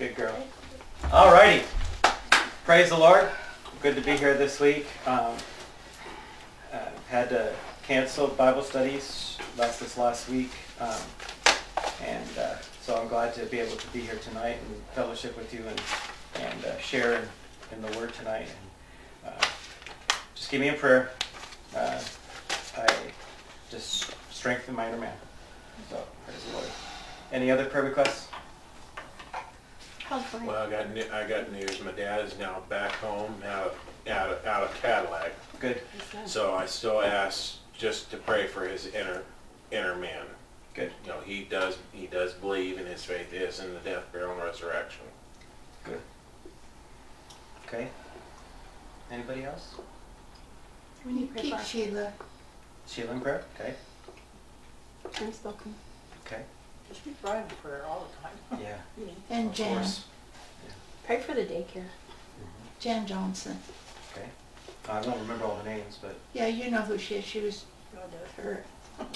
Good girl. All righty. Praise the Lord. Good to be here this week. Um, uh, had to cancel Bible studies last this last week, um, and uh, so I'm glad to be able to be here tonight and fellowship with you and and uh, share in, in, the Word tonight. And, uh, just give me a prayer. Uh, I just strengthen my inner man. So praise the Lord. Any other prayer requests? Well, I got I got news. My dad is now back home out of out of, out of Cadillac. Good. So I still ask just to pray for his inner inner man. Good. You know, he does he does believe and his faith is in the death, burial, and resurrection. Good. Okay. Anybody else? We need prayer Keep Sheila. Sheila in prayer? Okay. unspoken. Okay. Just keep Brian in prayer all the time. Yeah. You know. And Of Jan. course. Pray for the daycare. Mm-hmm. Jan Johnson. Okay. I don't remember all the names, but Yeah, you know who she is. She was oh, God does. her.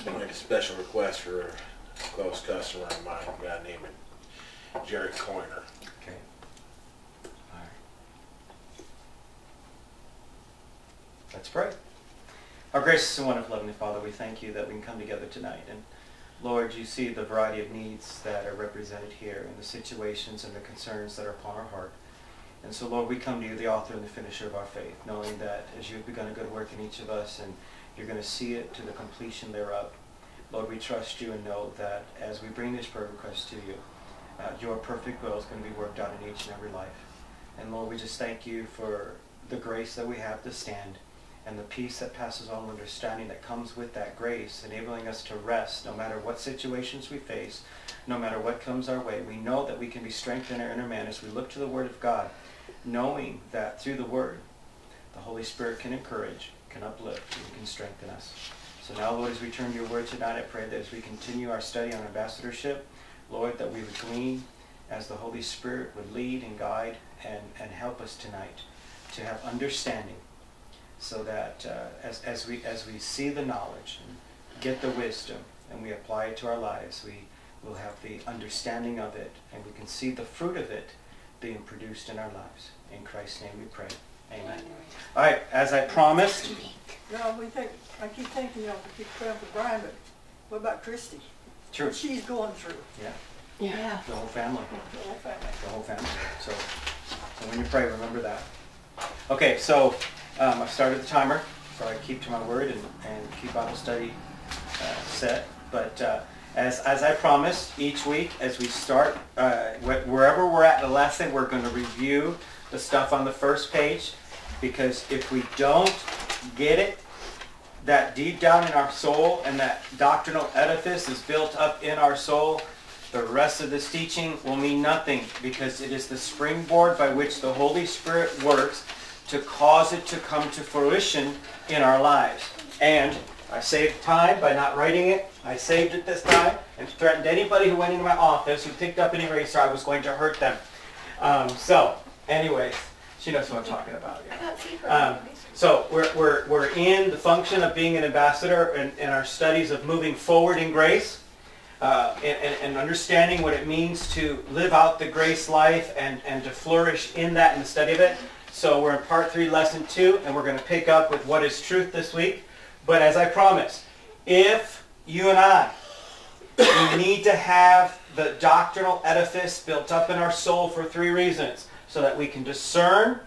I make a special request for a close customer of mine, a guy named Jerry Coiner. okay. All right. Let's pray. Our gracious and wonderful Heavenly Father, we thank you that we can come together tonight. And Lord, you see the variety of needs that are represented here and the situations and the concerns that are upon our heart. And so, Lord, we come to you, the author and the finisher of our faith, knowing that as you've begun a good work in each of us and you're going to see it to the completion thereof. Lord, we trust you and know that as we bring this prayer request to you, uh, your perfect will is going to be worked out in each and every life. And Lord, we just thank you for the grace that we have to stand and the peace that passes all understanding that comes with that grace, enabling us to rest no matter what situations we face, no matter what comes our way. We know that we can be strengthened in our inner man as we look to the Word of God, knowing that through the Word, the Holy Spirit can encourage, can uplift, and can strengthen us. So now, Lord, as we turn to your Word tonight, I pray that as we continue our study on ambassadorship, Lord, that we would glean as the Holy Spirit would lead and guide and, and help us tonight to have understanding so that uh, as, as, we, as we see the knowledge and get the wisdom and we apply it to our lives, we will have the understanding of it and we can see the fruit of it being produced in our lives. In Christ's name we pray. Amen. All right, as I promised, No, we think, I keep thinking, you know, we keep praying for Brian, but what about Christy? true, What she's going through, yeah, Yeah. the whole family. the whole family. the whole family. So, so when you pray, remember that. Okay, so um, I started the timer, so I keep to my word and, and keep Bible study uh, set. But uh, as, as I promised, each week as we start, uh, wh- wherever we're at in the lesson, we're going to review the stuff on the first page. Because if we don't get it, that deep down in our soul and that doctrinal edifice is built up in our soul, the rest of this teaching will mean nothing because it is the springboard by which the Holy Spirit works to cause it to come to fruition in our lives. And I saved time by not writing it. I saved it this time and threatened anybody who went into my office who picked up an eraser I was going to hurt them. Um, so, anyways, she knows what I'm talking about. yeah. Um, so we're, we're, we're in the function of being an ambassador in, in our studies of moving forward in grace uh, and, and- and understanding what it means to live out the grace life and, and to flourish in that in the study of it. So we're in part three, lesson two, and we're going to pick up with what is truth this week. But as I promised, if you and I, we need to have the doctrinal edifice built up in our soul for three reasons. So that we can discern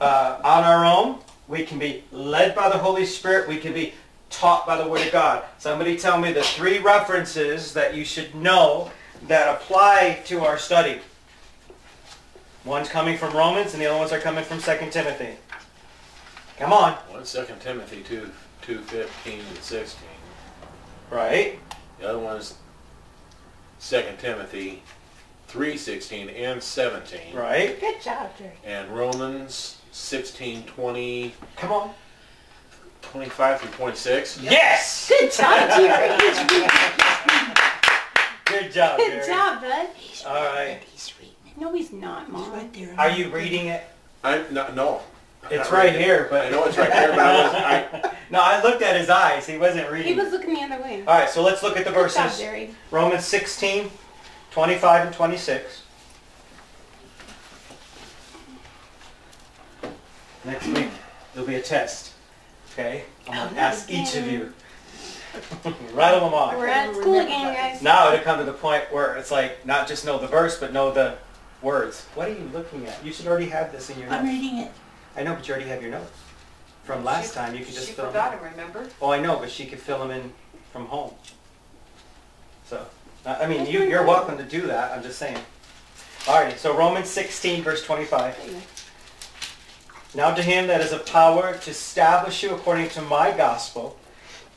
uh, on our own, we can be led by the Holy Spirit, we can be taught by the Word of God. Somebody tell me the three references that you should know that apply to our study. One's coming from Romans and the other ones are coming from 2 Timothy. Come on. One Second Timothy two two fifteen and sixteen. Right? The other one's is Second Timothy three sixteen and seventeen. Right? Good job, Jerry. And Romans 16, 20, Come on. 25 through 26. Yes! Good job, Jerry. Good job, Good Gary. job, bud. All right. No, he's not, Mom. He's right there. Are you reading it? I'm no. It's right reading here, but I know it's right there. but I was, I, no, I looked at his eyes. He wasn't reading. He was looking the other way. All right, so let's look at the Good job, verses. Jerry. Romans 16, 25 and 26. Next week, there'll be a test. Okay? I'm oh, going to ask each of you. Rattle them off. We're at school again, guys. Now it'll come to the point where it's like, not just know the verse, but know the words. What are you looking at? You should already have this in your notes. I'm notes. reading it. I know, but you already have your notes. From last She- time, you could just fill them forgot in. him, remember? Oh, I know, but she could fill them in from home. So, I I mean, you, you're welcome to do that, I'm just saying. All right, so Romans 16, verse 25. There you go. Now to him that is a power to establish you according to my gospel,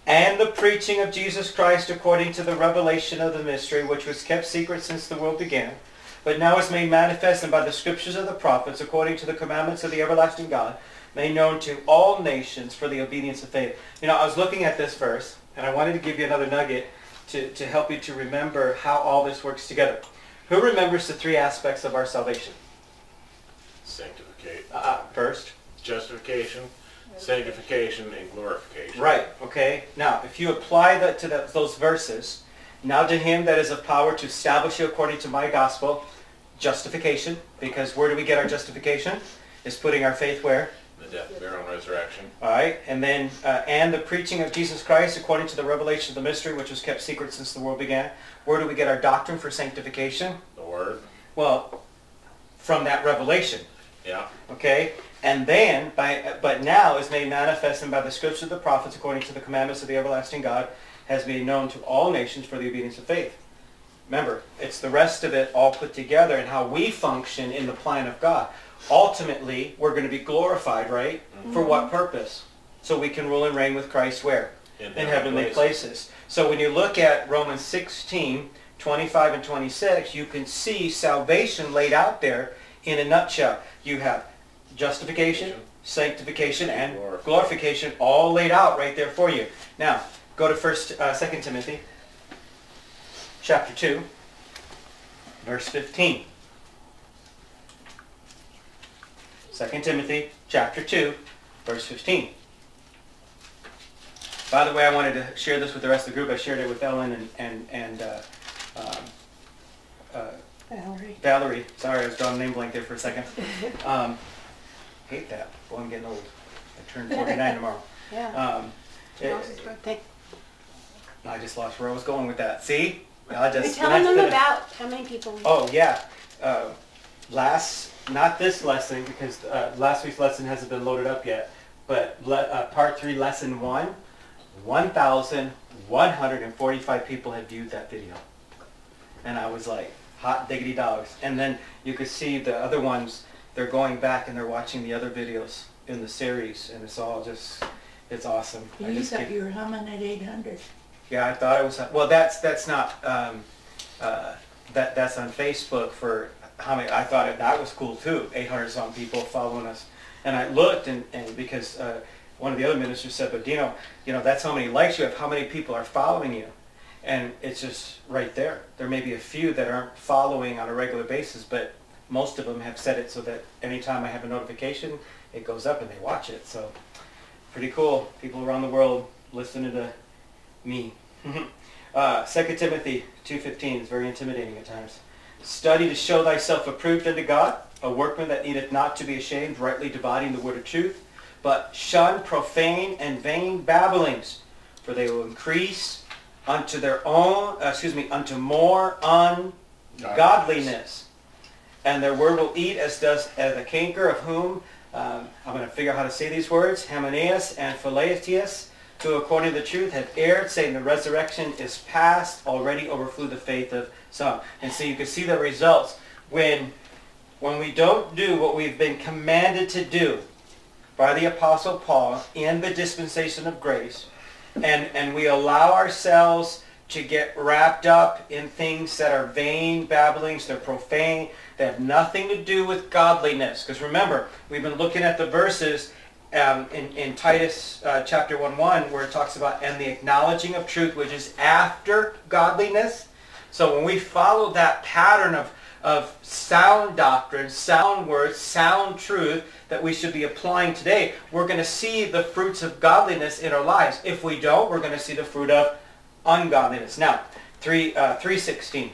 and the preaching of Jesus Christ according to the revelation of the mystery, which was kept secret since the world began, but now is made manifest and by the scriptures of the prophets, according to the commandments of the everlasting God, made known to all nations for the obedience of faith. You know, I was looking at this verse, and I wanted to give you another nugget to, to help you to remember how all this works together. Who remembers the three aspects of our salvation? Sanctification, Uh, first, justification, sanctification, and glorification. Right, okay. Now, if you apply that to that, those verses, now to him that is of power to establish you according to my gospel, justification, because where do we get our justification? Is putting our faith where? The death, burial, and resurrection. All right, and then, uh, and the preaching of Jesus Christ according to the revelation of the mystery which was kept secret since the world began. Where do we get our doctrine for sanctification? The word. Well, from that revelation. Yeah. Okay? And then, by, but now is made manifest and by the scriptures of the prophets according to the commandments of the everlasting God has been known to all nations for the obedience of faith. Remember, it's the rest of it all put together and how we function in the plan of God. Ultimately, we're going to be glorified, right? For mm-hmm. what purpose? So we can rule and reign with Christ where? In heavenly places. So when you look at Romans 16, 25 and 26, you can see salvation laid out there in a nutshell. You have justification, sanctification, and Glorification. glorification all laid out right there for you. Now, go to first, uh, 2 Timothy, chapter 2, verse 15. 2 Timothy, chapter 2, verse 15. By the way, I wanted to share this with the rest of the group. I shared it with Ellen and, and, and uh, um, uh, Valerie. Valerie. Sorry, I was drawing a name blank there for a second. Um, hate that. Boy, I'm getting old. I turn 49 tomorrow. Yeah. Um, it-. I just lost where I was going with that. See? I You're just, telling them finished- about how many people. Oh, yeah. Uh, last, not this lesson, because uh, last week's lesson hasn't been loaded up yet, but le- uh, part three, lesson one, 1,145 people had viewed that video. And I was like, hot diggity dogs. And then you could see the other ones, they're going back and they're watching the other videos in the series, and it's all just, it's awesome. I You just thought get- you were humming at eight hundred. Yeah, I thought it was. Well, that's that's not. Um, uh, that that's on Facebook for how many? I thought it, that was cool too. 800 some people following us, and I looked and, and because uh, one of the other ministers said, but Dino, you know that's how many likes you have. How many people are following you? And it's just right there. There may be a few that aren't following on a regular basis, but most of them have set it so that anytime I have a notification, it goes up and they watch it. So pretty cool. People around the world listening to me. uh, 2 Timothy 2.15 is very intimidating at times. Study to show thyself approved unto God, a workman that needeth not to be ashamed, rightly dividing the word of truth, but shun profane and vain babblings, for they will increase unto their own, uh, excuse me, unto more ungodliness. And their word will eat as does as the canker of whom, um, I'm going to figure out how to say these words, Hymenaeus and Philetus, who according to the truth have erred, saying the resurrection is past, already overflew the faith of some. And so you can see the results when, when we don't do what we've been commanded to do by the Apostle Paul in the dispensation of grace, and, and we allow ourselves to get wrapped up in things that are vain babblings, they're profane, they have nothing to do with godliness. Because remember, we've been looking at the verses um, in, in Titus uh, chapter 1, 1, where it talks about, and the acknowledging of truth, which is after godliness. So when we follow that pattern of, of sound doctrine, sound words, sound truth that we should be applying today, we're going to see the fruits of godliness in our lives. If we don't, we're going to see the fruit of ungodliness. Now, 3, uh, 316.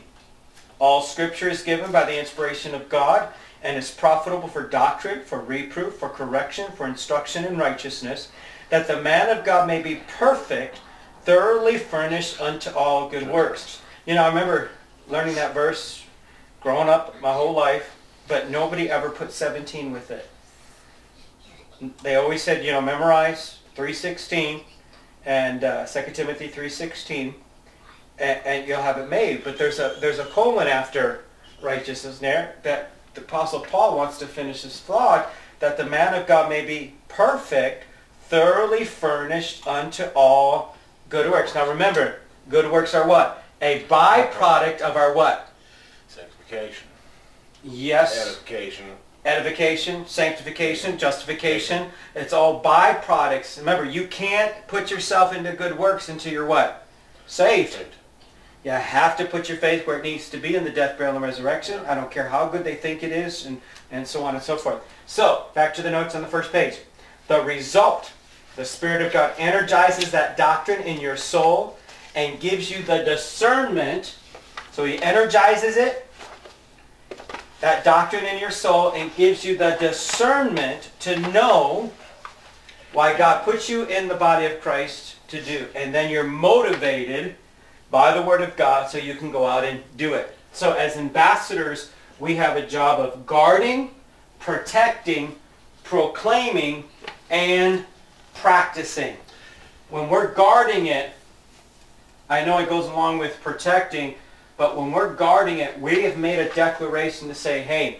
All scripture is given by the inspiration of God and is profitable for doctrine, for reproof, for correction, for instruction in righteousness, that the man of God may be perfect, thoroughly furnished unto all good works. You know, I remember learning that verse growing up my whole life, but nobody ever put 17 with it. They always said, you know, memorize 316 and uh, 2 Timothy 316 and, and you'll have it made. But there's a there's a colon after righteousness there that the Apostle Paul wants to finish his thought that the man of God may be perfect, thoroughly furnished unto all good works. Now remember, good works are what? A byproduct of our what? Sanctification, Yes. edification, edification, sanctification, justification. It's all byproducts. Remember, you can't put yourself into good works until you're what? Saved. saved. You have to put your faith where it needs to be in the death, burial, and resurrection. I don't care how good they think it is, and, and so on and so forth. So, back to the notes on the first page. The result, the Spirit of God energizes that doctrine in your soul and gives you the discernment. So he energizes it, that doctrine in your soul, and gives you the discernment to know why God puts you in the body of Christ to do. And then you're motivated by the Word of God so you can go out and do it. So as ambassadors, we have a job of guarding, protecting, proclaiming, and practicing. When we're guarding it, I know it goes along with protecting, but when we're guarding it, we have made a declaration to say, hey,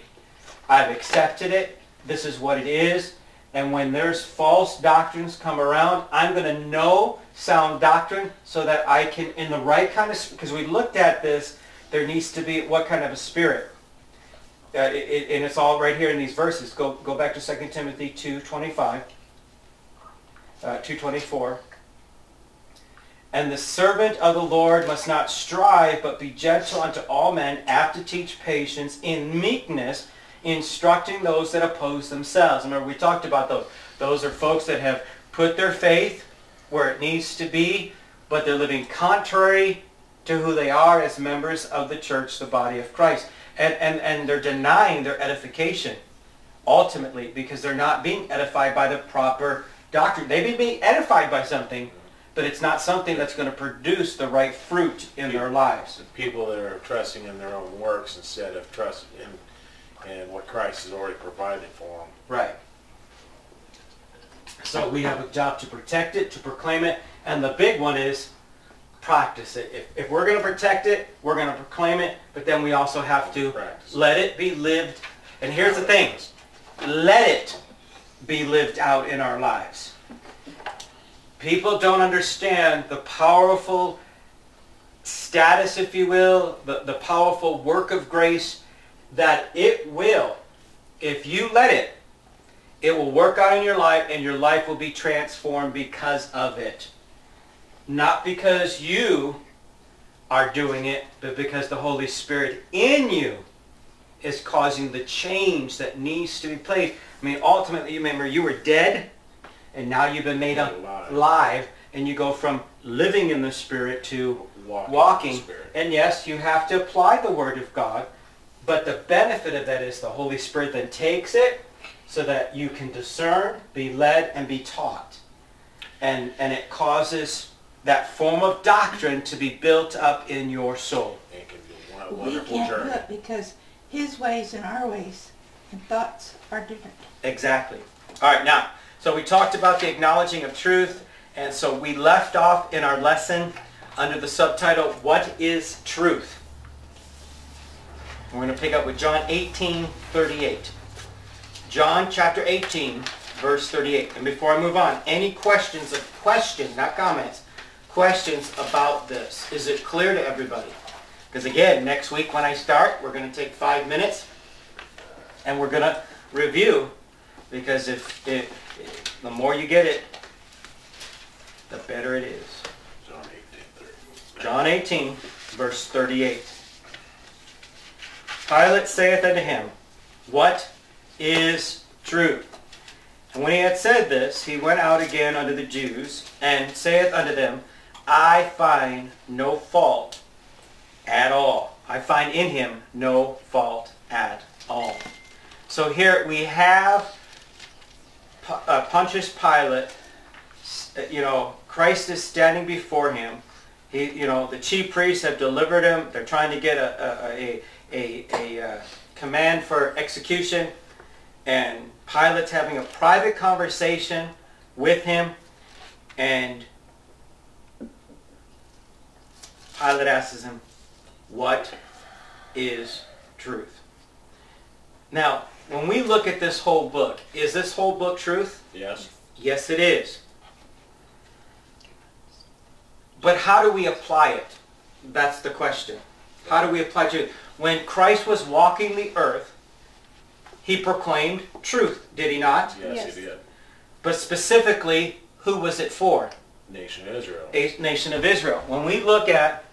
I've accepted it. This is what it is. And when there's false doctrines come around, I'm going to know sound doctrine so that I can, in the right kind of, because we looked at this, there needs to be what kind of a spirit. Uh, it, it, and it's all right here in these verses. Go, go back to 2 Timothy 2.25, uh, 2.24. And the servant of the Lord must not strive, but be gentle unto all men, apt to teach patience, in meekness, instructing those that oppose themselves. Remember, we talked about those. Those are folks that have put their faith where it needs to be, but they're living contrary to who they are as members of the church, the body of Christ. And, and, and they're denying their edification, ultimately, because they're not being edified by the proper doctrine. They may be edified by something, but it's not something that's going to produce the right fruit in their lives. People that are trusting in their own works instead of trusting in, in what Christ has already provided for them. Right. So we have a job to protect it, to proclaim it, and the big one is practice it. If, if we're going to protect it, we're going to proclaim it, but then we also have to Practice. let it be lived. And here's the thing. Let it be lived out in our lives. People don't understand the powerful status, if you will, the, the powerful work of grace that it will, if you let it, it will work out in your life and your life will be transformed because of it. Not because you are doing it, but because the Holy Spirit in you is causing the change that needs to be placed. I mean, ultimately, you remember you were dead and now you've been made Alive. alive and you go from living in the Spirit to Walking in the And yes, you have to apply the Word of God, but the benefit of that is the Holy Spirit then takes it so that you can discern, be led, and be taught. And, and it causes that form of doctrine to be built up in your soul. It can be a wonderful We can't do journey. it because his ways and our ways and thoughts are different. Exactly. All right, now, so we talked about the acknowledging of truth, and so we left off in our lesson under the subtitle, What is Truth? We're going to pick up with John 18, 38. John chapter 18, verse 38. And before I move on, any questions, of questions, not comments, questions about this? Is it clear to everybody? Because again, next week when I start, we're going to take five minutes and we're going to review because if, if, if the more you get it, the better it is. John 18, John 18, verse 38. Pilate saith unto him, What is truth? And when he had said this, he went out again unto the Jews, and saith unto them, I find no fault at all. I find in him no fault at all. So here we have uh, Pontius Pilate, you know, Christ is standing before him. He, you know, the chief priests have delivered him. They're trying to get a, a, a, a, a uh, command for execution. And Pilate's having a private conversation with him. And Pilate asks him, what is truth? Now, when we look at this whole book, is this whole book truth? Yes? Yes, it is. But how do we apply it? That's the question. How do we apply truth? When Christ was walking the earth, he proclaimed truth, did he not? Yes, Yes. he did. But specifically, who was it for? Nation of Israel. A nation of Israel. When we look at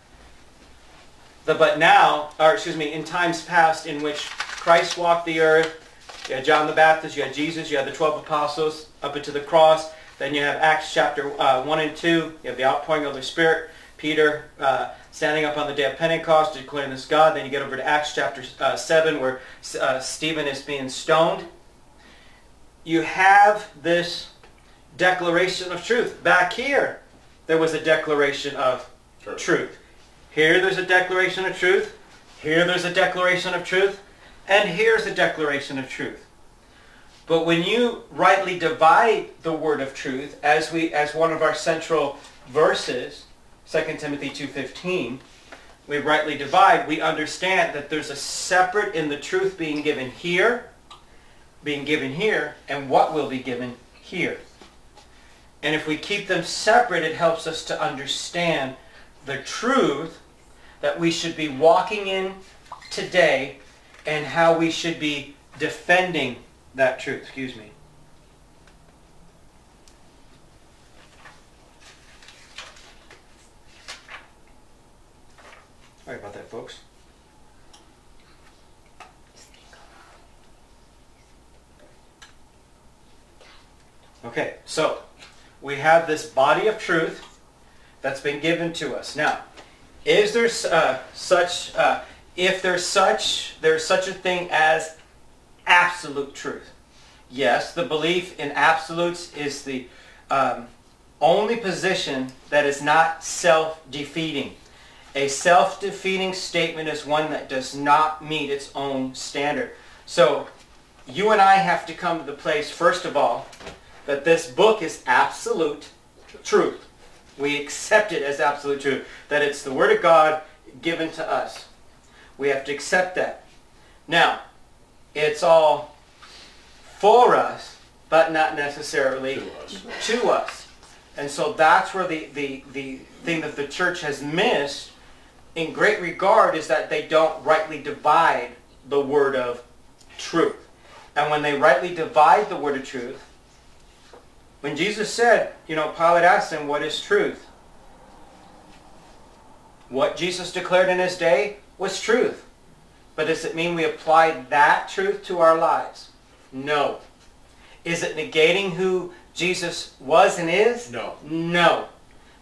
the but now, or excuse me, in times past in which Christ walked the earth, you had John the Baptist, you had Jesus, you had the 12 apostles up into the cross, then you have Acts chapter uh, 1 and 2, you have the outpouring of the Spirit, Peter uh, standing up on the day of Pentecost declaring this God, then you get over to Acts chapter uh, 7 where uh, Stephen is being stoned. You have this declaration of truth. Back here, there was a declaration of truth. Here there's a declaration of truth. Here there's a declaration of truth. And here's a declaration of truth. But when you rightly divide the word of truth, as we as one of our central verses, 2 Timothy 2.15, we rightly divide, we understand that there's a separate in the truth being given here, being given here, and what will be given here. And if we keep them separate, it helps us to understand the truth that we should be walking in today and how we should be defending that truth. Excuse me. Sorry about that, folks. Okay, so we have this body of truth that's been given to us. Now, is there uh, such, uh, if there's such, there's such a thing as absolute truth? Yes, the belief in absolutes is the um, only position that is not self-defeating. A self-defeating statement is one that does not meet its own standard. So, you and I have to come to the place, first of all, that this book is absolute truth. We accept it as absolute truth. That it's the Word of God given to us. We have to accept that. Now, it's all for us, but not necessarily To us. to us. And so that's where the, the, the thing that the church has missed in great regard is that they don't rightly divide the word of truth. And when they rightly divide the word of truth, when Jesus said, you know, Pilate asked him, what is truth? What Jesus declared in his day was truth. But does it mean we apply that truth to our lives? No. Is it negating who Jesus was and is? No. No.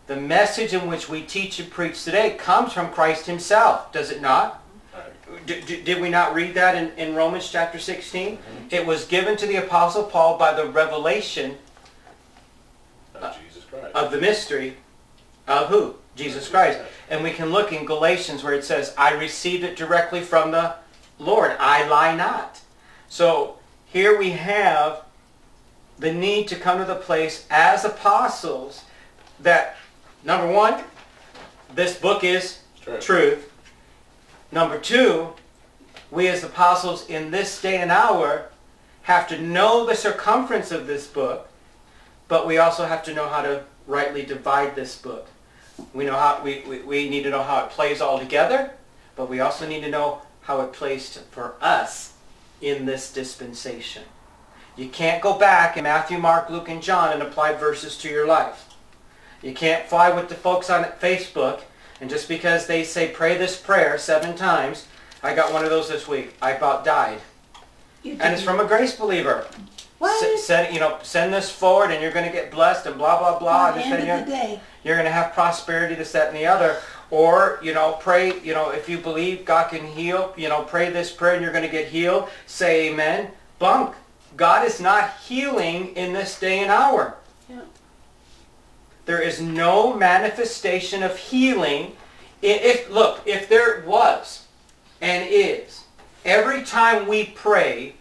The message in which we teach and preach today comes from Christ himself, does it not? D- did we not read that in, in Romans chapter 16? Mm-hmm. It was given to the Apostle Paul by the revelation Of Jesus Christ. of the mystery of who? Jesus Christ. And we can look in Galatians where it says, I received it directly from the Lord. I lie not. So here we have the need to come to the place as apostles that, number one, this book is True. truth. Number two, we as apostles in this day and hour have to know the circumference of this book, but we also have to know how to rightly divide this book. We know how we, we, we need to know how it plays all together, but we also need to know how it plays to, for us in this dispensation. You can't go back in Matthew, Mark, Luke, and John and apply verses to your life. You can't fly with the folks on Facebook and just because they say pray this prayer seven times, I got one of those this week. I about died. And it's from a grace believer. What? S- send, you know, send this forward and you're going to get blessed and blah, blah, blah. The This, end of the day, you're going to have prosperity, this, that, and the other. or, you know, pray, you know, if you believe God can heal, you know, pray this prayer and you're going to get healed, say amen. Bunk. God is not healing in this day and hour. There is no manifestation of healing. If, look, if there was and is, every time we pray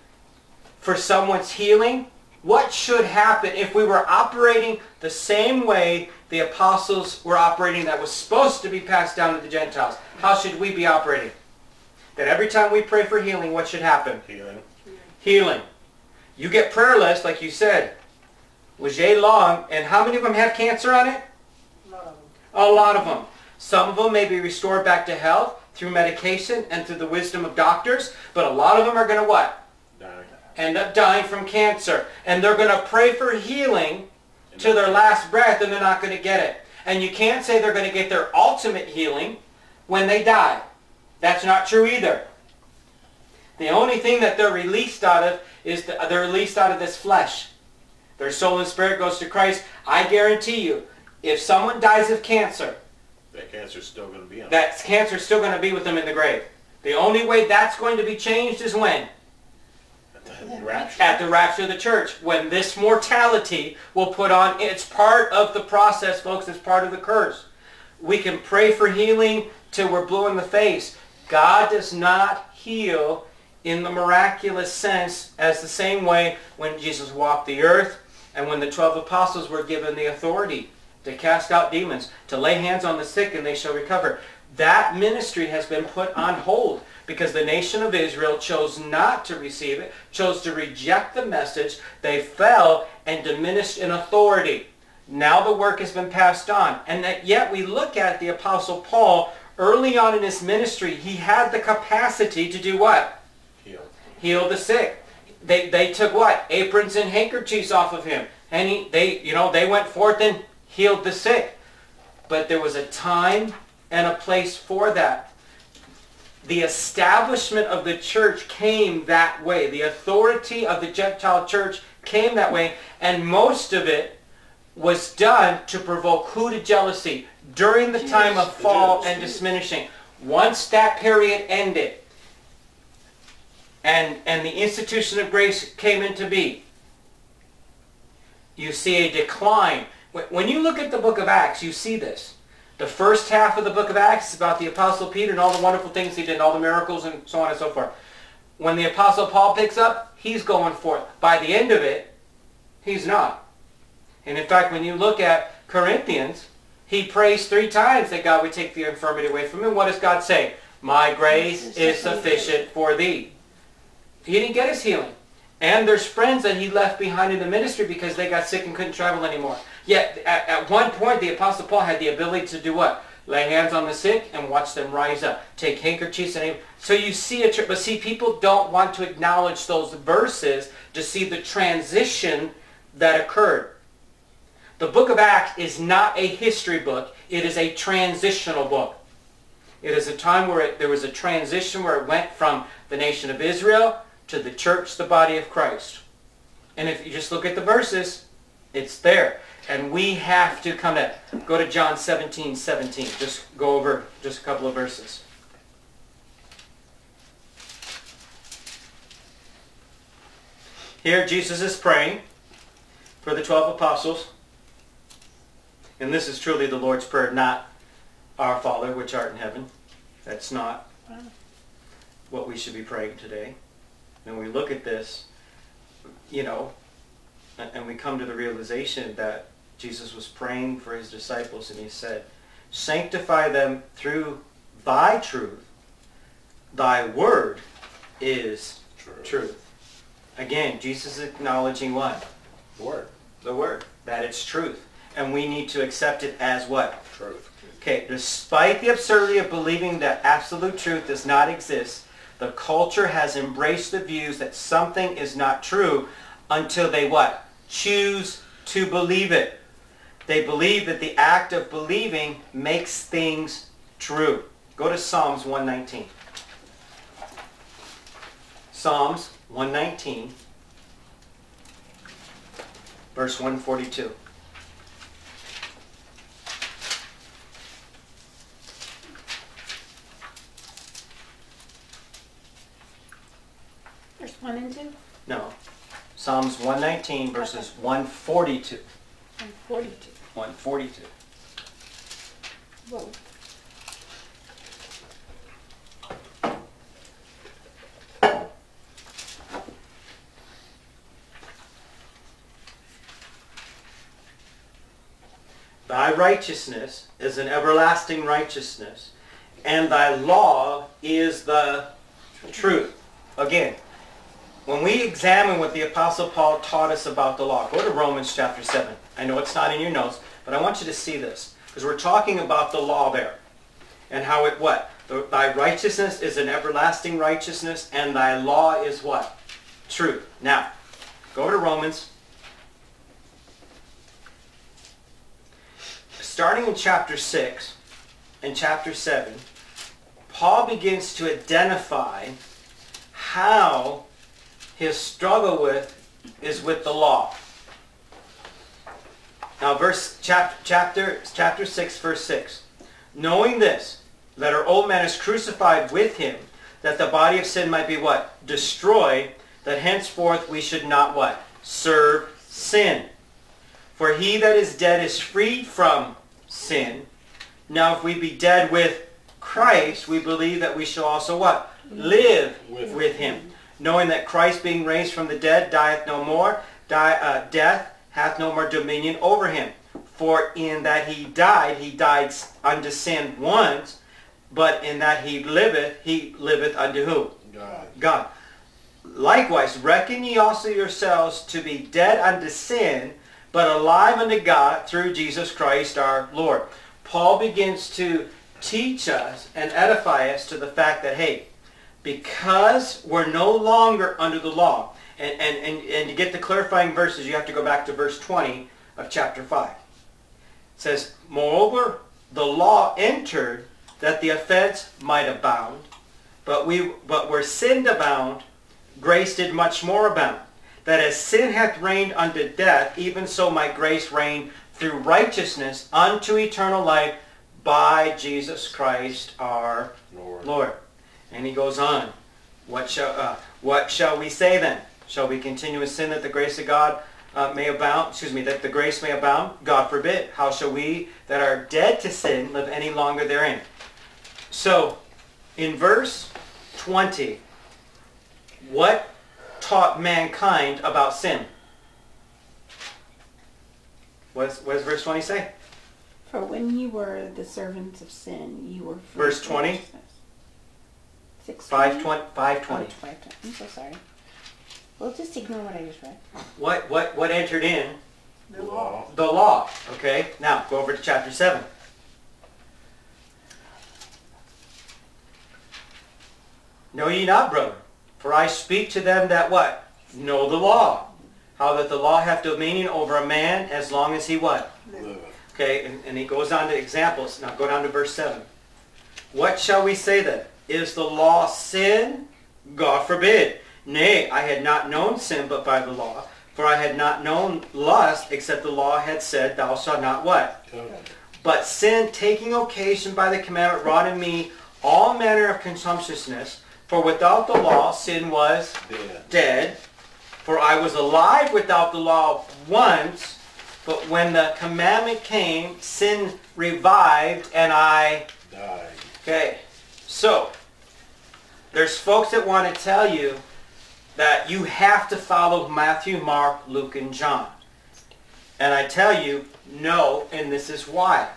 for someone's healing, what should happen if we were operating the same way the apostles were operating that was supposed to be passed down to the Gentiles? How should we be operating? That every time we pray for healing, what should happen? Healing. Healing. You get prayer lists, like you said, was yay long, and how many of them have cancer on it? A lot of them. A lot of them. Some of them may be restored back to health through medication and through the wisdom of doctors, but a lot of them are going to what? Dying. End up dying from cancer. And they're going to pray for healing to their last breath and they're not going to get it. And you can't say they're going to get their ultimate healing when they die. That's not true either. The only thing that they're released out of is the, they're released out of this flesh. Their soul and spirit goes to Christ. I guarantee you, if someone dies of cancer, That cancer's still going to be on. that cancer is still going to be with them in the grave. The only way that's going to be changed is when? At The rapture. At the rapture of the church. When this mortality will put on, it's part of the process, folks. It's part of the curse. We can pray for healing till we're blue in the face. God does not heal in the miraculous sense as the same way when Jesus walked the earth and when the 12 apostles were given the authority to cast out demons, to lay hands on the sick and they shall recover. That ministry has been put on hold because the nation of Israel chose not to receive it, chose to reject the message. They fell and diminished in authority. Now the work has been passed on. And that yet we look at the Apostle Paul early on in his ministry, he had the capacity to do what? Healed. heal the sick. They, they took what? Aprons and handkerchiefs off of him. And he, they, you know, they went forth and healed the sick. But there was a time and a place for that. The establishment of the church came that way. The authority of the Gentile church came that way. And most of it was done to provoke who to jealousy during the time of fall and diminishing. Once that period ended, and, and the institution of grace came into being, you see a decline. When- When you look at the book of Acts, you see this. The first half of the book of Acts is about the Apostle Peter and all the wonderful things he did, and all the miracles and so on and so forth. When the Apostle Paul picks up, he's going forth. By the end of it, he's not. And in fact, when you look at Corinthians, he prays three times that God would take the infirmity away from him. What does God say? My grace is sufficient for thee. He didn't get his healing. And there's friends that he left behind in the ministry because they got sick and couldn't travel anymore. Yet at, at one point the Apostle Paul had the ability to do what? Lay hands on the sick and watch them rise up. Take handkerchiefs and so you see a but see people don't want to acknowledge those verses to see the transition that occurred. The book of Acts is not a history book. It is a transitional book. It is a time where it, there was a transition where it went from the nation of Israel to the church, the body of Christ. And if you just look at the verses, it's there. And we have to come to, go to John 17, 17. Just go over just a couple of verses. Here Jesus is praying for the 12 apostles. And this is truly the Lord's Prayer, not our Father, which art in heaven. That's not what we should be praying today. And we look at this, you know, and we come to the realization that Jesus was praying for his disciples and he said, sanctify them through thy truth. Thy word is True. truth. Again, Jesus is acknowledging what? The Word. The word. That it's truth. And we need to accept it as what? Truth. Okay, despite the absurdity of believing that absolute truth does not exist, the culture has embraced the views that something is not true until they what? Choose to believe it. They believe that the act of believing makes things true. Go to Psalms 119. Psalms 119, verse 142. One and two, No. Psalms 119 verses 142. and forty-two. 142. Whoa. Thy righteousness is an everlasting righteousness, and thy law is the truth. Again, when we examine what the Apostle Paul taught us about the law, go to Romans chapter 7. I know it's not in your notes, but I want you to see this. Because we're talking about the law there. And how it what? The- Thy righteousness is an everlasting righteousness, and thy law is what? Truth. Now, go to Romans starting in chapter 6 and chapter 7, Paul begins to identify how his struggle with is with the law. Now verse chap, chapter chapter 6 verse 6. Knowing this, that our old man is crucified with him, that the body of sin might be what? Destroyed, that henceforth we should not what? Serve sin. For he that is dead is freed from sin. Now if we be dead with Christ, we believe that we shall also what? Live With with, him. Knowing that Christ being raised from the dead dieth no more, die, uh, death hath no more dominion over him. For in that he died, he died unto sin once, but in that he liveth, he liveth unto who? God. God. Likewise, reckon ye also yourselves to be dead unto sin, but alive unto God through Jesus Christ our Lord. Paul begins to teach us and edify us to the fact that, hey, because we're no longer under the law, and, and, and, and to get the clarifying verses, you have to go back to verse 20 of chapter 5. It says, Moreover, the law entered that the offense might abound, but we but where sin abound, grace did much more abound. That as sin hath reigned unto death, even so might grace reign through righteousness unto eternal life by Jesus Christ our Lord. Lord. And he goes on, what shall, uh, what shall we say then? Shall we continue in sin that the grace of God uh, may abound? Excuse me, that the grace may abound? God forbid. How shall we that are dead to sin live any longer therein? So, in verse 20, what taught mankind about sin? What's, what does verse 20 say? For when you were the servants of sin, you were... Verse 20? Five oh, twenty. Five twenty. I'm so sorry. We'll just ignore what I just read. What what what entered in? The law. The law. Okay. Now go over to chapter seven. Know ye not, brother, for I speak to them that what? Know the law. How that the law hath dominion over a man as long as he what? Okay, and, and he goes on to examples. Now go down to verse 7. What shall we say then? Is the law sin? God forbid. Nay, I had not known sin but by the law. For I had not known lust except the law had said, Thou shalt not what? But sin, taking occasion by the commandment, wrought in me all manner of consumptuousness. For without the law, sin was Dead. dead. For I was alive without the law once, but when the commandment came, sin revived and I... Died. Okay, so there's folks that want to tell you that you have to follow Matthew, Mark, Luke, and John. And I tell you, no, and this is why.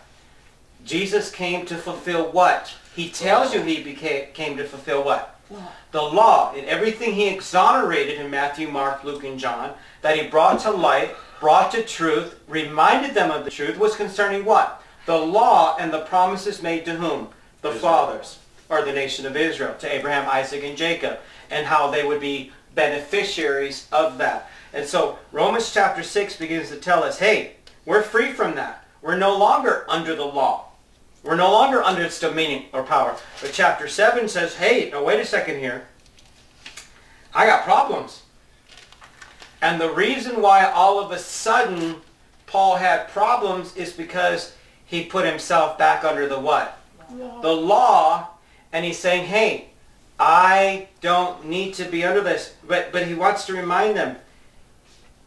Jesus came to fulfill what? He tells you he became, came to fulfill what? Law. the law and everything he exonerated in Matthew, Mark, Luke, and John, that he brought to light, brought to truth, reminded them of the truth, was concerning what? The law and the promises made to whom? The Israel. fathers, or the nation of Israel, to Abraham, Isaac, and Jacob, and how they would be beneficiaries of that. And so Romans chapter 6 begins to tell us, hey, we're free from that. We're no longer under the law. We're no longer under its dominion or power. But chapter 7 says, hey, now wait a second here. I got problems. And the reason why all of a sudden Paul had problems is because he put himself back under the what? Law. The law. And he's saying, hey, I don't need to be under this. But, but he wants to remind them.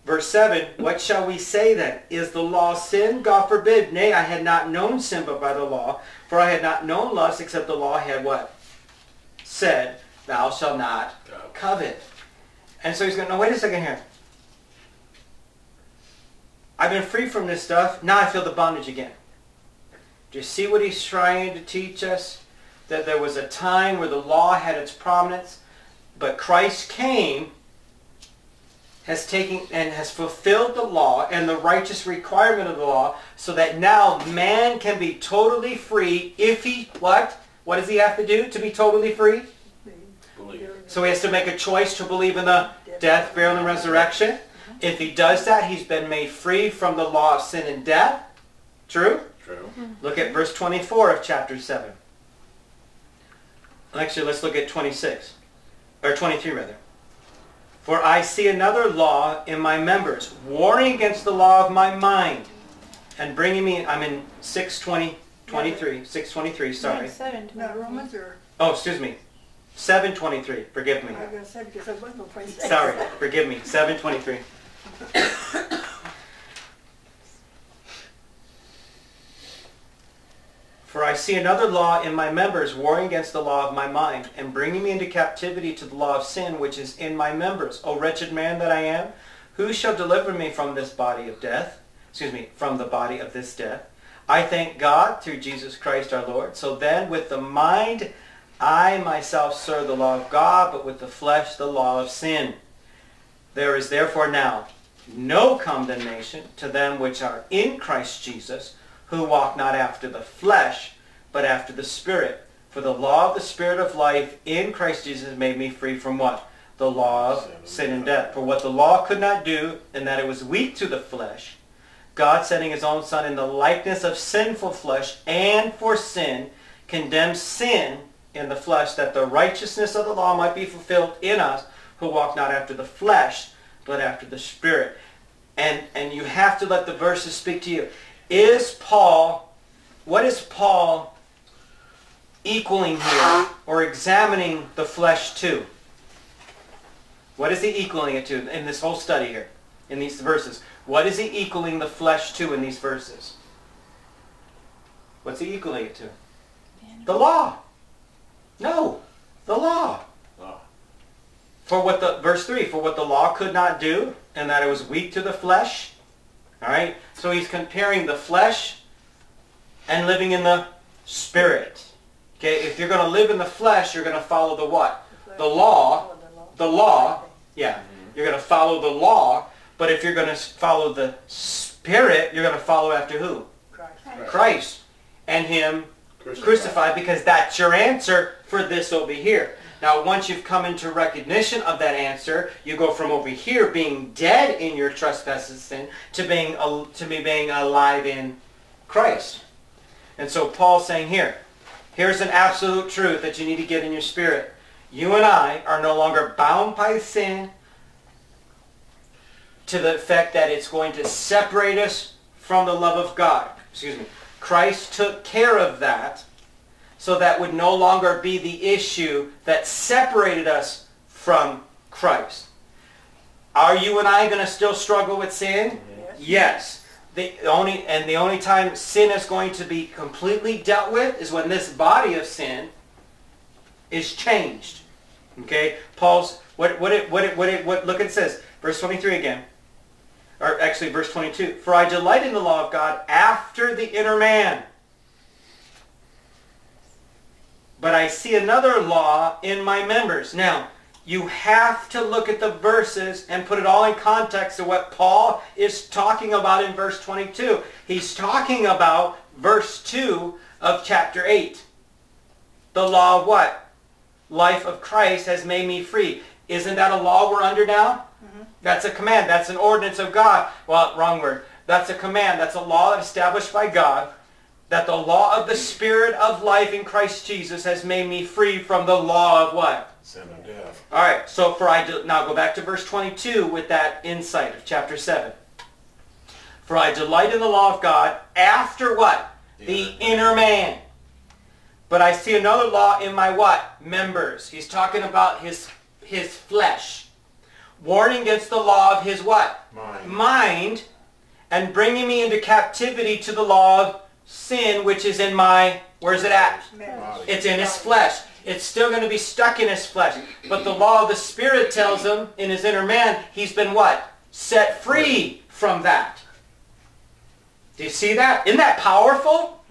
Verse 7, what shall we say then? Is the law sin? God forbid. Nay, I had not known sin but by the law. For I had not known lust except the law had what? Said, thou shalt not covet. And so he's going, no, wait a second here. I've been free from this stuff. Now I feel the bondage again. Do you see what he's trying to teach us? That there was a time where the law had its prominence, but Christ came, has taken and has fulfilled the law and the righteous requirement of the law, so that now man can be totally free if he what? What does he have to do to be totally free? Believe. So he has to make a choice to believe in the death, burial, and resurrection. If he does that, he's been made free from the law of sin and death. True? True. Mm-hmm. Look at verse 24 of chapter 7. Actually, let's look at 26. Or 23, rather. For I see another law in my members, warring against the law of my mind, and bringing me, I'm in 620, 23, 623, sorry. Seven. Now Romans or, Oh, excuse me. 723, forgive me. I was gonna say, because I was no place. Sorry, forgive me. 723. For I see another law in my members warring against the law of my mind, and bringing me into captivity to the law of sin which is in my members. O wretched man that I am, who shall deliver me from this body of death? Excuse me, from the body of this death. I thank God through Jesus Christ our Lord. So then with the mind I myself serve the law of God, but with the flesh the law of sin. There is therefore now no condemnation to them which are in Christ Jesus, who walk not after the flesh, but after the Spirit. For the law of the Spirit of life in Christ Jesus made me free from what? The law of sin and death. For what the law could not do, in that it was weak to the flesh, God sending his own Son in the likeness of sinful flesh, and for sin, condemned sin in the flesh, that the righteousness of the law might be fulfilled in us, who walk not after the flesh, but after the Spirit. And, and you have to let the verses speak to you. Is Paul, what is Paul equaling here, or examining the flesh to? What is he equaling it to in this whole study here, in these verses? What is he equaling the flesh to in these verses? What's he equaling it to? The law. No, the law. Oh, For what the, verse 3, for what the law could not do, and that it was weak to the flesh. All right? So he's comparing the flesh and living in the spirit. Okay, if you're going to live in the flesh, you're going to follow the what? The law. The law. Yeah. Mm-hmm. You're going to follow the law, but if you're going to follow the spirit, you're going to follow after who? Christ. Christ and him crucified because that's your answer for this over here. Now, once you've come into recognition of that answer, you go from over here being dead in your trespasses sin to being to be being alive in Christ. And so Paul's saying here, here's an absolute truth that you need to get in your spirit. You and I are no longer bound by sin to the effect that it's going to separate us from the love of God. Excuse me. Christ took care of that so that would no longer be the issue that separated us from Christ. Are you and I going to still struggle with sin? Yes. The only and the only time sin is going to be completely dealt with is when this body of sin is changed. Okay? Paul's what what it what it what it what look it says verse 23 again. Or actually verse 22. For I delight in the law of God after the inner man. But I see another law in my members. Now, you have to look at the verses and put it all in context of what Paul is talking about in verse 22. He's talking about verse 2 of chapter 8. The law of what? Life of Christ has made me free. Isn't that a law we're under now? Mm-hmm. That's a command. That's an ordinance of God. Well, wrong word. That's a command. That's a law established by God that the law of the Spirit of life in Christ Jesus has made me free from the law of what? sin and death. All right, so for I de- now go back to verse 22 with that insight of chapter 7. For I delight in the law of God after what? The The inner man. But I see another law in my what? Members. He's talking about his his flesh. Warning against the law of his what? Mind. Mind and bringing me into captivity to the law of sin which is in my where's it at? It's in his flesh. It's still going to be stuck in his flesh. But the law of the Spirit tells him in his inner man, he's been what? Set free from that. Do you see that? Isn't that powerful?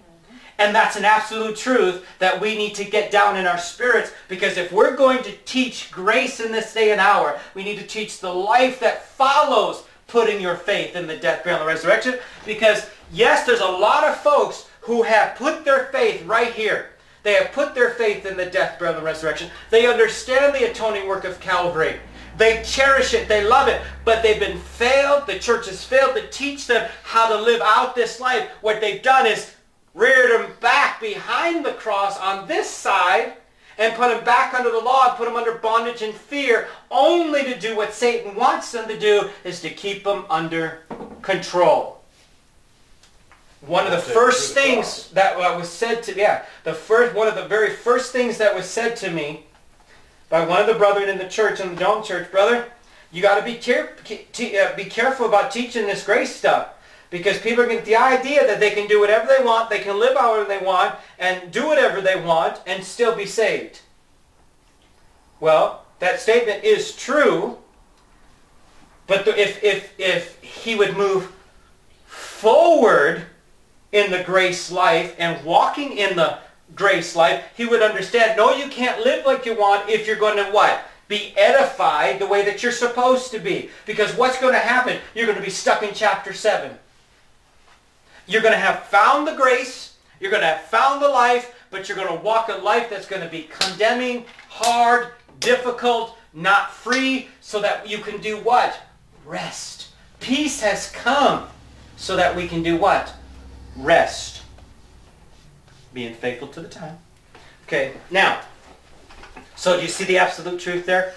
And that's an absolute truth that we need to get down in our spirits because if we're going to teach grace in this day and hour, we need to teach the life that follows putting your faith in the death, burial, and resurrection. Because yes, there's a lot of folks who have put their faith right here. They have put their faith in the death, burial, and resurrection. They understand the atoning work of Calvary. They cherish it. They love it. But they've been failed. The church has failed to teach them how to live out this life. What they've done is reared them back behind the cross on this side and put them back under the law and put them under bondage and fear only to do what Satan wants them to do is to keep them under control. One of the first things that was said to yeah, the first one of the very first things that was said to me by one of the brethren in the church in the Dome Church, brother, you got to be care- uh, be careful about teaching this grace stuff because people get the idea that they can do whatever they want, they can live however they want, and do whatever they want and still be saved. Well, that statement is true, but the, if if if he would move forward in the grace life and walking in the grace life, he would understand, no, you can't live like you want if you're going to what? Be edified the way that you're supposed to be. Because what's going to happen? You're going to be stuck in chapter 7. You're going to have found the grace, you're going to have found the life, but you're going to walk a life that's going to be condemning, hard, difficult, not free, so that you can do what? Rest. Peace has come so that we can do what? Rest. Being faithful to the time. Okay, now, so do you see the absolute truth there?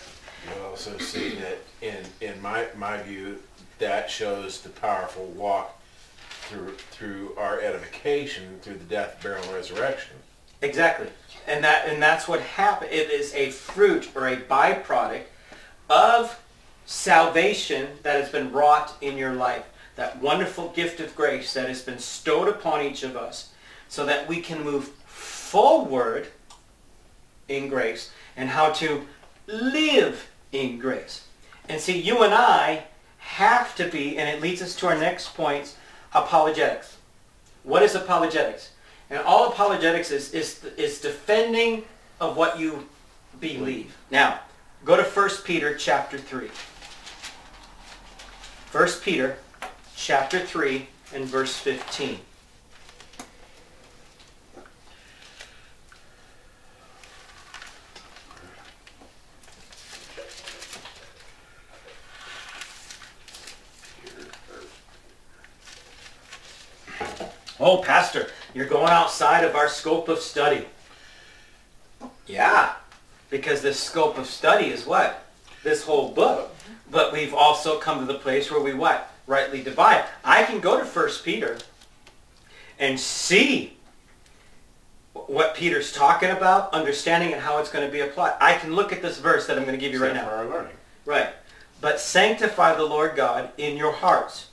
You also see that in, in my, my view, that shows the powerful walk through, through our edification, through the death, burial, and resurrection. Exactly. And that and that's what happened. It is a fruit or a byproduct of salvation that has been wrought in your life. That wonderful gift of grace that has been stowed upon each of us so that we can move forward in grace and how to live in grace. And see, you and I have to be, and it leads us to our next point, apologetics. What is apologetics? And all apologetics is, is, is defending of what you believe. Now, go to 1 Peter chapter 3. 1 Peter chapter 3 and verse 15. Oh, Pastor, you're going outside of our scope of study. Yeah, because the scope of study is what? This whole book. But we've also come to the place where we what? Rightly divide. I can go to 1 Peter and see what Peter's talking about, understanding and how it's going to be applied. I can look at this verse that I'm going to give you right now. Learning. Right. But sanctify the Lord God in your hearts,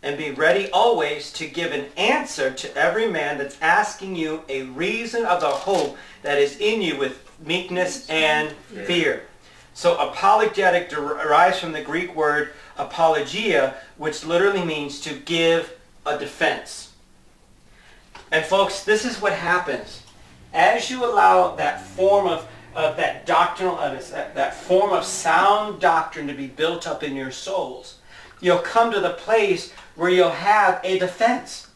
and be ready always to give an answer to every man that's asking you a reason of the hope that is in you with meekness and fear. So apologetic derives from the Greek word apologia, which literally means to give a defense. And folks, this is what happens. As you allow that form of, of that doctrinal, uh, that, that form of sound doctrine to be built up in your souls, you'll come to the place where you'll have a defense.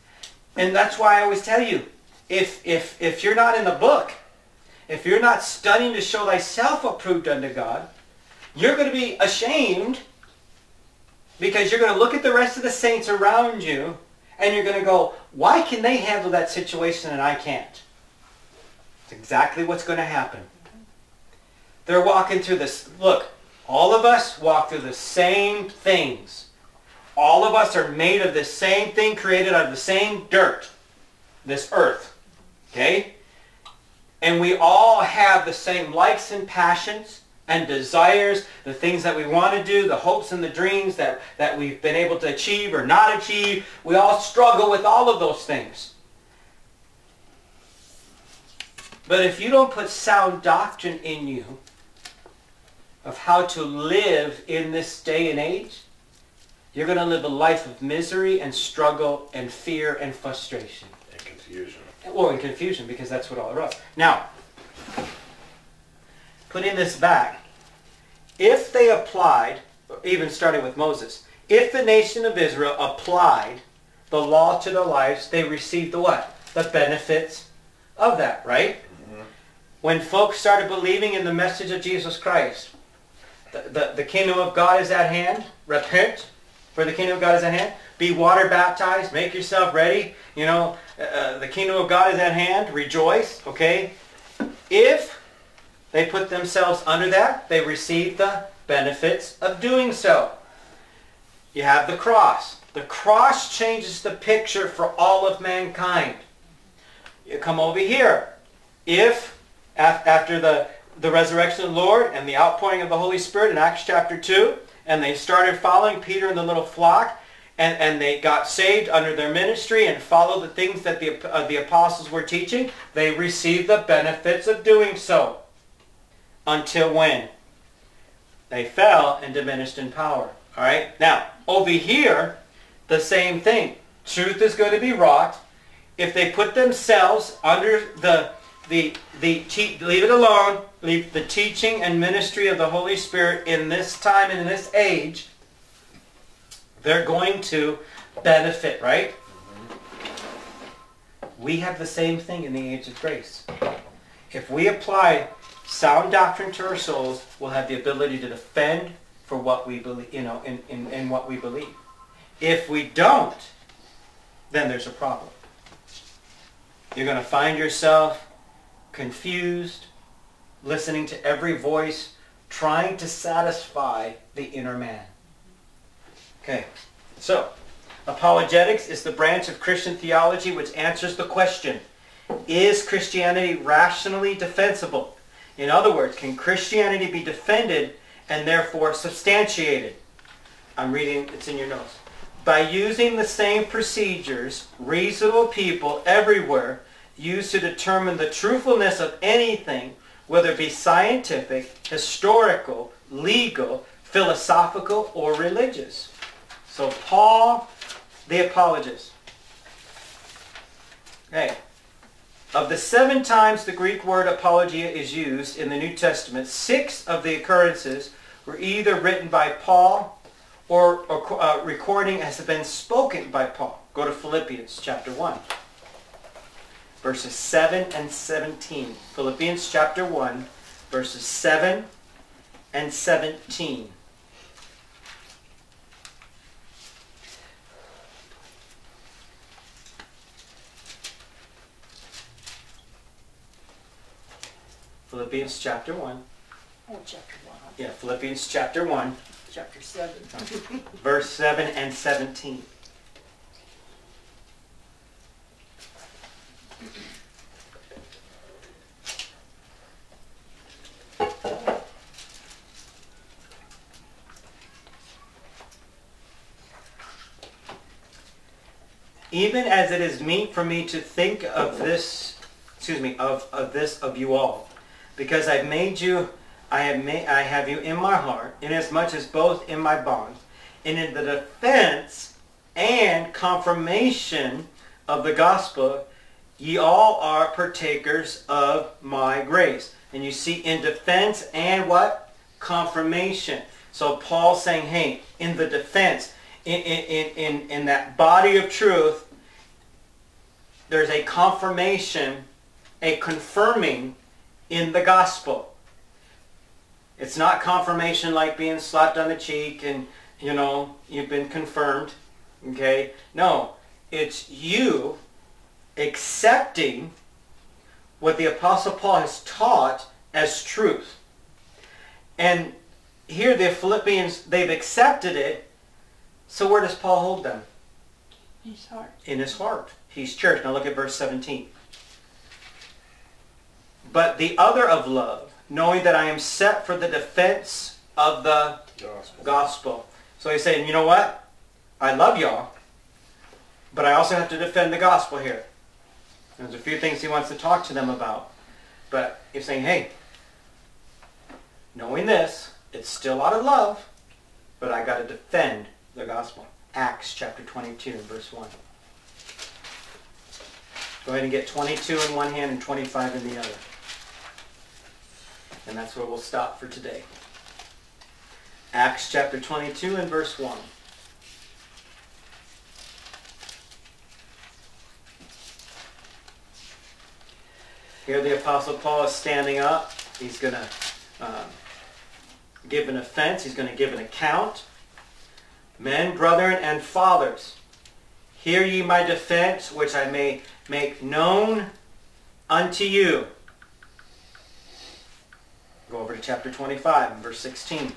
And that's why I always tell you, if, if, if you're not in the book, if you're not studying to show thyself approved unto God, you're going to be ashamed because you're going to look at the rest of the saints around you and you're going to go, why can they handle that situation and I can't? It's exactly what's going to happen. They're walking through this. Look, all of us walk through the same things. All of us are made of the same thing created out of the same dirt, this earth. Okay? and we all have the same likes and passions and desires, the things that we want to do, the hopes and the dreams that, that we've been able to achieve or not achieve. We all struggle with all of those things. But if you don't put sound doctrine in you of how to live in this day and age, you're going to live a life of misery and struggle and fear and frustration. And confusion. Well, and confusion, because that's what all it was. Now, putting this back, if they applied, even starting with Moses, if the nation of Israel applied the law to their lives, they received the what? The benefits of that, right? When folks started believing in the message of Jesus Christ, the, the, the kingdom of God is at hand, repent, for the kingdom of God is at hand. Be water baptized, make yourself ready. You know, uh, the kingdom of God is at hand, rejoice, okay? If they put themselves under that, they receive the benefits of doing so. You have the cross. The cross changes the picture for all of mankind. You come over here. If, after the, the resurrection of the Lord and the outpouring of the Holy Spirit in Acts chapter 2, and they started following Peter and the little flock, and, and they got saved under their ministry and followed the things that the, uh, the apostles were teaching, they received the benefits of doing so. Until when? They fell and diminished in power. All right? Now, over here, the same thing. Truth is going to be wrought. If they put themselves under the the the te- leave it alone, leave the teaching and ministry of the Holy Spirit in this time and in this age, they're going to benefit, right? We have the same thing in the age of grace. If we apply sound doctrine to our souls, we'll have the ability to defend for what we believe, you know, in, in, in what we believe. If we don't, then there's a problem. You're going to find yourself confused, listening to every voice, trying to satisfy the inner man. Okay, so apologetics is the branch of Christian theology which answers the question, is Christianity rationally defensible? In other words, can Christianity be defended and therefore substantiated? I'm reading, it's in your notes. By using the same procedures reasonable people everywhere use to determine the truthfulness of anything, whether it be scientific, historical, legal, philosophical, or religious. So Paul, the apologist. Okay. Of the seven times the Greek word apologia is used in the New Testament, six of the occurrences were either written by Paul or, or uh, recording has been spoken by Paul. Go to Philippians chapter 1, verses 7 and 17. Philippians chapter 1, verses 7 and 17. Philippians chapter 1. Oh, chapter one, Yeah, Philippians chapter 1, chapter seven. verse 7 and 17. Even as it is meet for me to think of this, excuse me, of, of this of you all, because I've made you, I have made, I have you in my heart, inasmuch as much as both in my bonds, and in the defense and confirmation of the gospel, ye all are partakers of my grace. And you see in defense and what? Confirmation. So Paul's saying, hey, in the defense, in, in, in, in that body of truth, there's a confirmation, a confirming in the gospel. It's not confirmation like being slapped on the cheek and, you know, you've been confirmed. Okay? No. It's you accepting what the Apostle Paul has taught as truth. And here the Philippians, they've accepted it. So where does Paul hold them? In his heart. In his heart. He's church. Now look at verse 17. But the other of love, knowing that I am set for the defense of the Gospel. gospel. So he's saying, you know what? I love y'all, but I also have to defend the gospel here. There's a few things he wants to talk to them about. But he's saying, hey, knowing this, it's still out of love, but I got to defend the gospel. Acts chapter 22 verse 1. Go ahead and get 22 in one hand and 25 in the other. And that's where we'll stop for today. Acts chapter 22 and verse 1. Here the Apostle Paul is standing up. He's going to um, give an offense. He's going to give an account. Men, brethren, and fathers, hear ye my defense, which I may make known unto you. Go over to chapter 25 and verse 16.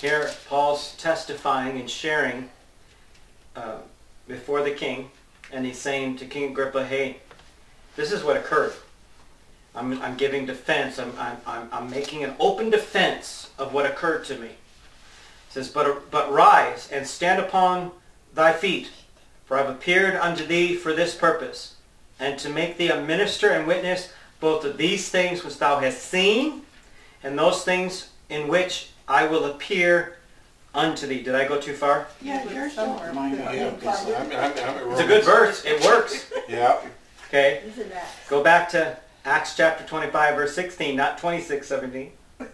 Here, Paul's testifying and sharing uh, before the king, and he's saying to King Agrippa, hey, this is what occurred. I'm, I'm giving defense. I'm, I'm, I'm, making an open defense of what occurred to me. It says, but, but rise and stand upon thy feet, for I have appeared unto thee for this purpose, and to make thee a minister and witness both of these things which thou hast seen, and those things in which I will appear unto thee. Did I go too far? Yeah, yours don't Somewhere. remind. Yeah, it's- I'm, I'm, I'm It's a good verse. It works. Yeah. Okay. Go back to Acts chapter 25, verse 16, not 26, 17.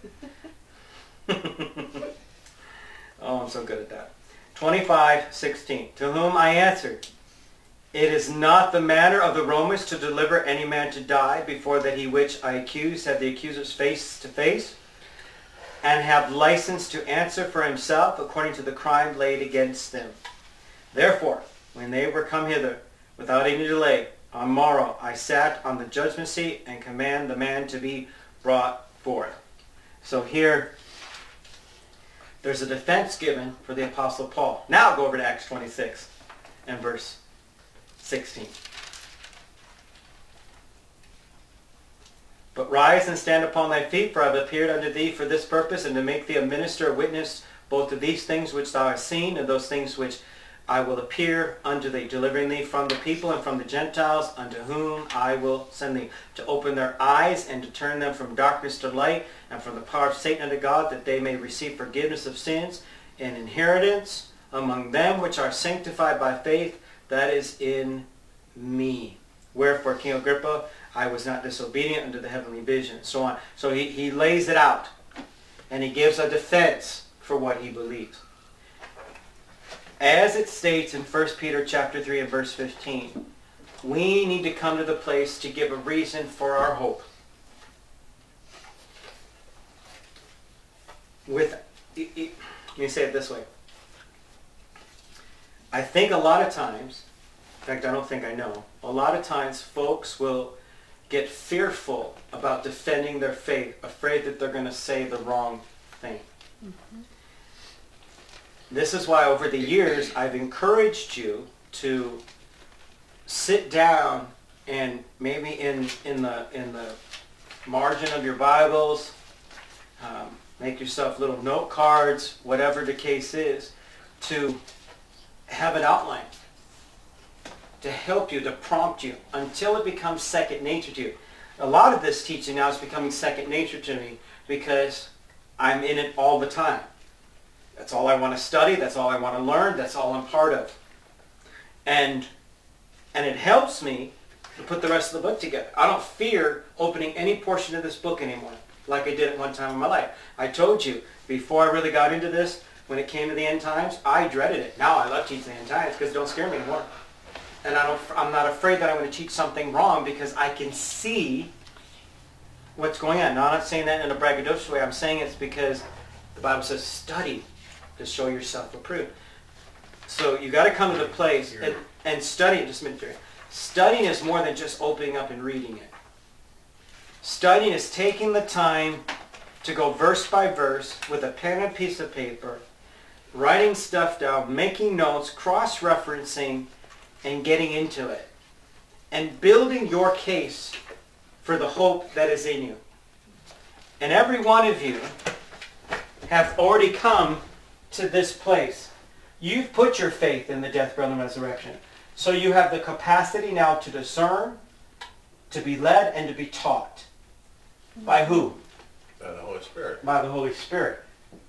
oh, I'm so good at that. 25, 16. To whom I answered, It is not the manner of the Romans to deliver any man to die before that he which I accuse have the accusers face to face, and have license to answer for himself according to the crime laid against them. Therefore, when they were come hither, without any delay, on morrow I sat on the judgment seat and command the man to be brought forth. So here, there's a defense given for the Apostle Paul. Now go over to Acts 26 and verse 16. But rise and stand upon thy feet, for I have appeared unto thee for this purpose, and to make thee a minister, a witness, both of these things which thou hast seen, and those things which I will appear unto thee, delivering thee from the people and from the Gentiles, unto whom I will send thee, to open their eyes and to turn them from darkness to light, and from the power of Satan unto God, that they may receive forgiveness of sins and inheritance among them which are sanctified by faith that is in me. Wherefore, King Agrippa, I was not disobedient unto the heavenly vision, and so on. So he, he lays it out, and he gives a defense for what he believes. As it states in 1 Peter chapter 3 and verse 15, we need to come to the place to give a reason for our hope. With, it, it, let me say it this way. I think a lot of times, in fact, I don't think I know, a lot of times folks will get fearful about defending their faith, afraid that they're going to say the wrong thing. Mm-hmm. This is why over the years I've encouraged you to sit down and maybe in, in, the, in the margin of your Bibles, um, make yourself little note cards, whatever the case is, to have an outline to help you, to prompt you, until it becomes second nature to you. A lot of this teaching now is becoming second nature to me because I'm in it all the time. That's all I want to study. That's all I want to learn. That's all I'm part of. And, and it helps me to put the rest of the book together. I don't fear opening any portion of this book anymore like I did at one time in my life. I told you, before I really got into this, when it came to the end times, I dreaded it. Now I love teaching the end times because it don't scare me anymore. And I don't, I'm not afraid that I'm going to teach something wrong because I can see what's going on. Now I'm not saying that in a braggadocious way. I'm saying it's because the Bible says study to show yourself approved. So you got to come to the place and, and study it. Just a minute, Jerry. Studying is more than just opening up and reading it. Studying is taking the time to go verse by verse with a pen and piece of paper, writing stuff down, making notes, cross-referencing, and getting into it. And building your case for the hope that is in you. And every one of you have already come to this place. You've put your faith in the death, burial, and resurrection. So you have the capacity now to discern, to be led, and to be taught. By who? By the Holy Spirit. By the Holy Spirit.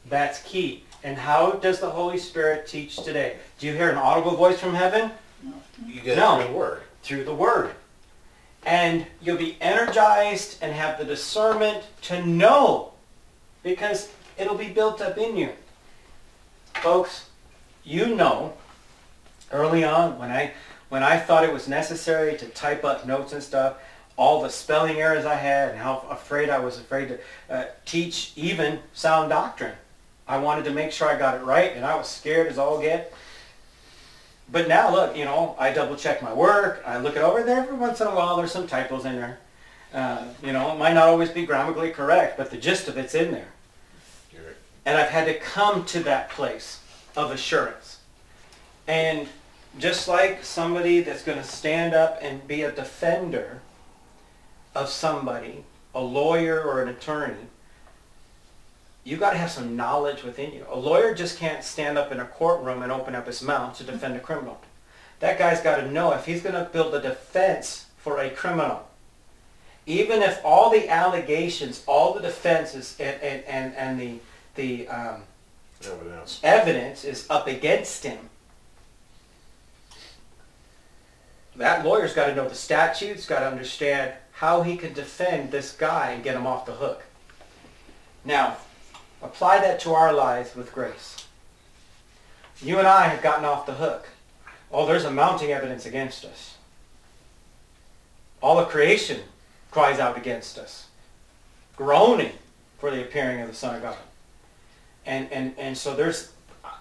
That's key. And how does the Holy Spirit teach today? Do you hear an audible voice from heaven? No. You get No. through the Word. Through the Word. And you'll be energized and have the discernment to know because it'll be built up in you. Folks, you know early on when I when I thought it was necessary to type up notes and stuff, all the spelling errors I had and how afraid I was afraid to uh, teach even sound doctrine. I wanted to make sure I got it right and I was scared as all get. But now look, you know, I double check my work, I look it over there every once in a while there's some typos in there. Uh, you know, it might not always be grammatically correct, but the gist of it's in there. And I've had to come to that place of assurance. And just like somebody that's going to stand up and be a defender of somebody, a lawyer or an attorney, you got to have some knowledge within you. A lawyer just can't stand up in a courtroom and open up his mouth to defend a criminal. That guy's got to know if he's going to build a defense for a criminal, even if all the allegations, all the defenses, and, and, and, and the, the um, Evidence. evidence is up against him, that lawyer's got to know the statutes, got to understand how he can defend this guy and get him off the hook. Now, apply that to our lives with grace. You and I have gotten off the hook. Oh, there's a mounting evidence against us. All of creation cries out against us, groaning for the appearing of the Son of God. And, and, and so there's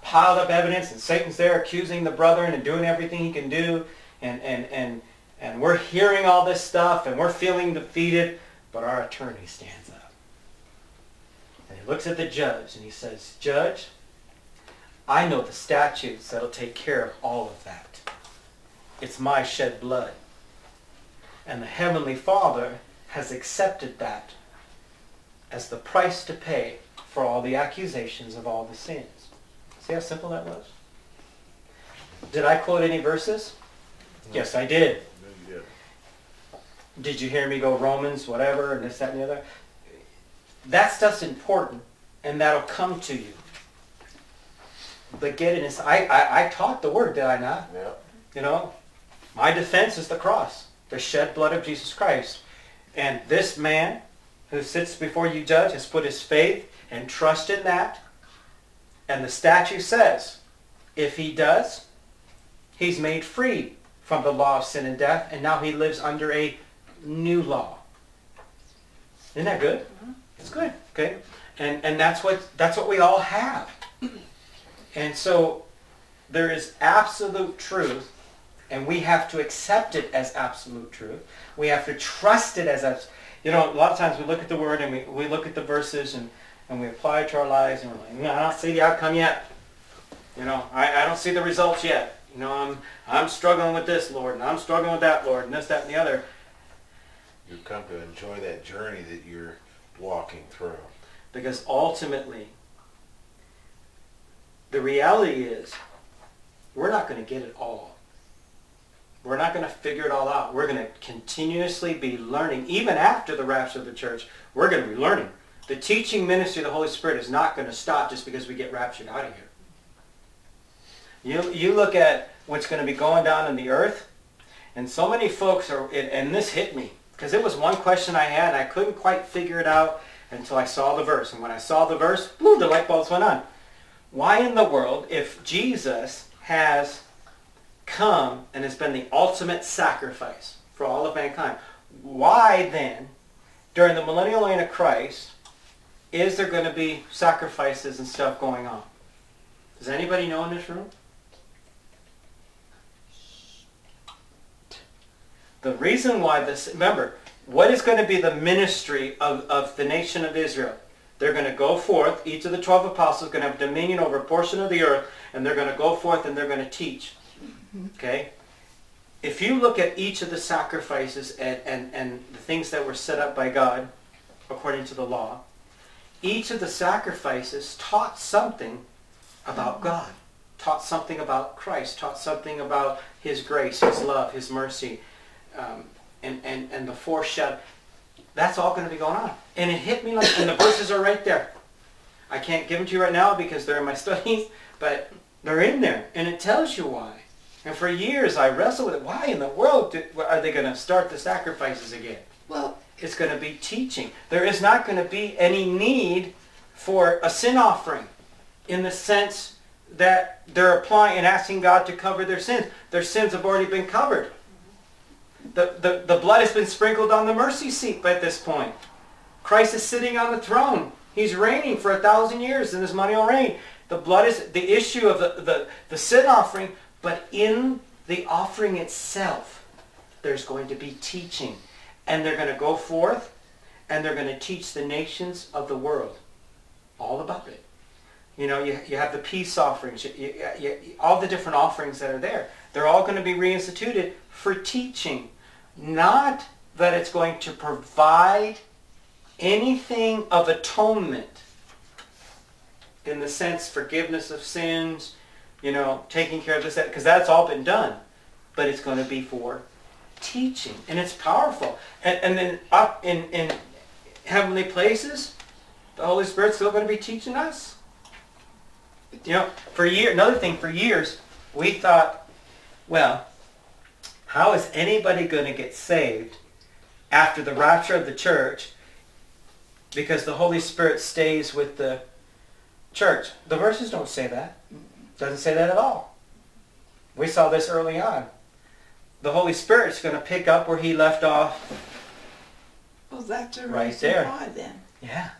piled up evidence and Satan's there accusing the brethren and doing everything he can do. And, and, and, and we're hearing all this stuff and we're feeling defeated. But our attorney stands up. And he looks at the judge and he says, Judge, I know the statutes that'll take care of all of that. It's my shed blood. And the Heavenly Father has accepted that as the price to pay for all the accusations of all the sins. See how simple that was? Did I quote any verses? Yes, I did. No, did. Did you hear me go Romans, whatever, and this, that, and the other? That stuff's important, and that'll come to you. But get it inside. I, I, I taught the word, did I not? Yeah. You know, my defense is the cross, the shed blood of Jesus Christ. And this man who sits before you, judge, has put his faith and trust in that. And the statute says, if he does, he's made free from the law of sin and death, and now he lives under a new law. Isn't that good? Mm-hmm. It's good. Okay, and and that's what that's what we all have. And so there is absolute truth, and we have to accept it as absolute truth. We have to trust it as abs- you know. A lot of times we look at the word and we, we look at the verses and, and we apply it to our lives and we're like, no, I don't see the outcome yet. You know, I, I don't see the results yet. You know, I'm I'm struggling with this, Lord, and I'm struggling with that, Lord, and this, that, and the other. You come to enjoy that journey that you're walking through. Because ultimately, the reality is, we're not going to get it all. We're not going to figure it all out. We're going to continuously be learning. Even after the rapture of the church, we're going to be learning. The teaching ministry of the Holy Spirit is not going to stop just because we get raptured out of here. You, you look at what's going to be going down in the earth, and so many folks are, and, and this hit me, because it was one question I had, and I couldn't quite figure it out until I saw the verse. And when I saw the verse, boom, the light bulbs went on. Why in the world, if Jesus has come and has been the ultimate sacrifice for all of mankind, why then, during the millennial reign of Christ, is there going to be sacrifices and stuff going on? Does anybody know in this room? The reason why this, remember, what is going to be the ministry of, of the nation of Israel? They're going to go forth. Each of the 12 apostles is going to have dominion over a portion of the earth, and they're going to go forth and they're going to teach. Okay? If you look at each of the sacrifices and, and, and the things that were set up by God according to the law, each of the sacrifices taught something about God, taught something about Christ, taught something about his grace, his love, his mercy, um, and, and, and the foreshadow. That's all going to be going on. And it hit me like, and the verses are right there. I can't give them to you right now because they're in my studies, but they're in there. And it tells you why. And for years I wrestled with it. Why in the world are they going to start the sacrifices again? Well, It's going to be teaching. There is not going to be any need for a sin offering in the sense that they're applying and asking God to cover their sins. Their sins have already been covered. The, the, the blood has been sprinkled on the mercy seat by this point. Christ is sitting on the throne. He's reigning for a thousand years and his money will reign. The blood is the issue of the, the, the sin offering, but in the offering itself, there's going to be teaching. And they're going to go forth and they're going to teach the nations of the world all about it. You know, you, you have the peace offerings, you, you, you, all the different offerings that are there. They're all going to be reinstituted for teaching. Not that it's going to provide anything of atonement in the sense forgiveness of sins, you know, taking care of this, because that's all been done. But it's going to be for teaching. And it's powerful. And, and then up in, in heavenly places, the Holy Spirit's still going to be teaching us. You know, for year, another thing, for years, we thought, well, how is anybody going to get saved after the rapture of the church because the Holy Spirit stays with the church? The verses don't say that. Doesn't say that at all. We saw this early on. The Holy Spirit's going to pick up where he left off. well, that's a Right reason there. why then. Yeah.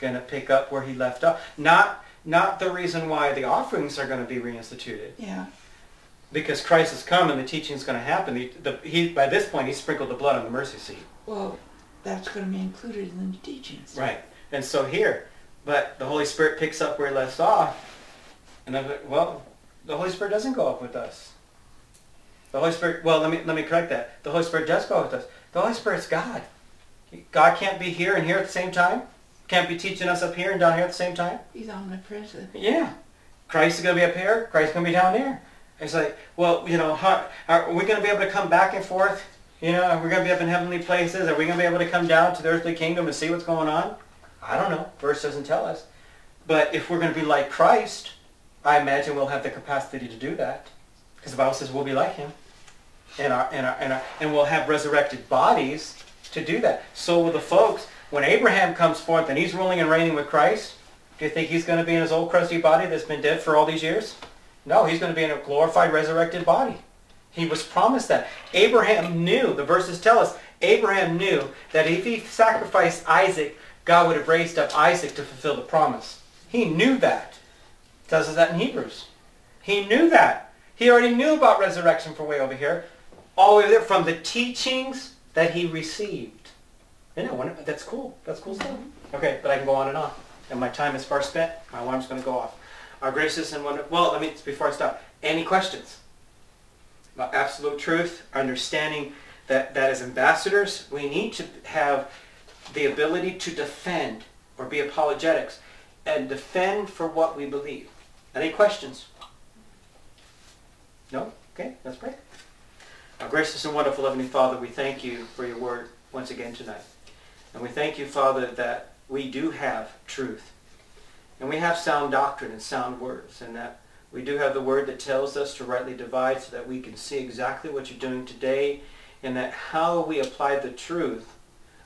Going to pick up where he left off. Not not the reason why the offerings are going to be reinstituted. Yeah. Because Christ has come and the teaching is going to happen. The, the, he, by this point, he sprinkled the blood on the mercy seat. Well, that's going to be included in the teachings. Right. And so here, but the Holy Spirit picks up where he left off. And I'm like, well, the Holy Spirit doesn't go up with us. The Holy Spirit, well, let me, let me correct that. The Holy Spirit does go with us. The Holy Spirit's God. God can't be here and here at the same time. Can't be teaching us up here and down here at the same time. He's omnipresent. Yeah. Christ is going to be up here. Christ is going to be down there. It's like, well, you know, how, are we going to be able to come back and forth? You know, are we going to be up in heavenly places? Are we going to be able to come down to the earthly kingdom and see what's going on? I don't know. Verse doesn't tell us. But if we're going to be like Christ, I imagine we'll have the capacity to do that. Because the Bible says we'll be like him. And, our, and, our, and, our, and we'll have resurrected bodies to do that. So will the folks, when Abraham comes forth and he's ruling and reigning with Christ, do you think he's going to be in his old crusty body that's been dead for all these years? No, he's going to be in a glorified, resurrected body. He was promised that. Abraham knew, the verses tell us, Abraham knew that if he sacrificed Isaac, God would have raised up Isaac to fulfill the promise. He knew that. It tells us that in Hebrews. He knew that. He already knew about resurrection for way over here, all the way there from the teachings that he received. Isn't wonderful? That's cool. That's cool stuff. Mm-hmm. Okay, but I can go on and on. And my time is far spent. My alarm's going to go off. Our gracious and wonderful... Well, let me, before I stop, any questions? About absolute truth, understanding that, that as ambassadors, we need to have the ability to defend or be apologetics and defend for what we believe. Any questions? No? Okay, let's pray. Our gracious and wonderful Heavenly Father, we thank you for your word once again tonight. And we thank you, Father, that we do have truth. And we have sound doctrine and sound words. And that we do have the word that tells us to rightly divide so that we can see exactly what you're doing today and that how we apply the truth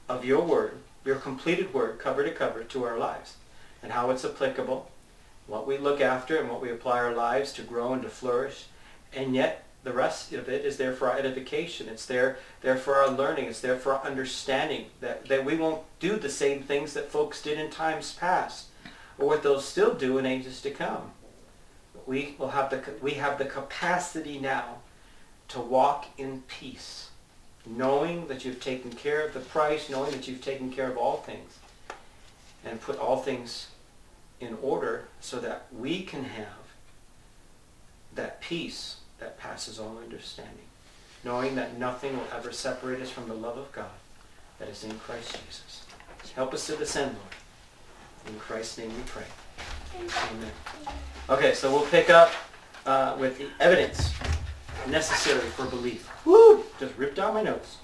of your word, your completed word, cover to cover, to our lives. And how it's applicable, what we look after and what we apply our lives to grow and to flourish. And yet the rest of it is there for our edification. It's there, there for our learning. It's there for our understanding that, that we won't do the same things that folks did in times past or what they'll still do in ages to come. We will have the, we have the capacity now to walk in peace, knowing that you've taken care of the price, knowing that you've taken care of all things. and put all things in order so that we can have that peace that passes all understanding, knowing that nothing will ever separate us from the love of God that is in Christ Jesus. Help us to descend, Lord. In Christ's name we pray. Amen. Okay, so we'll pick up uh, with the evidence necessary for belief. Woo! Just ripped out my notes.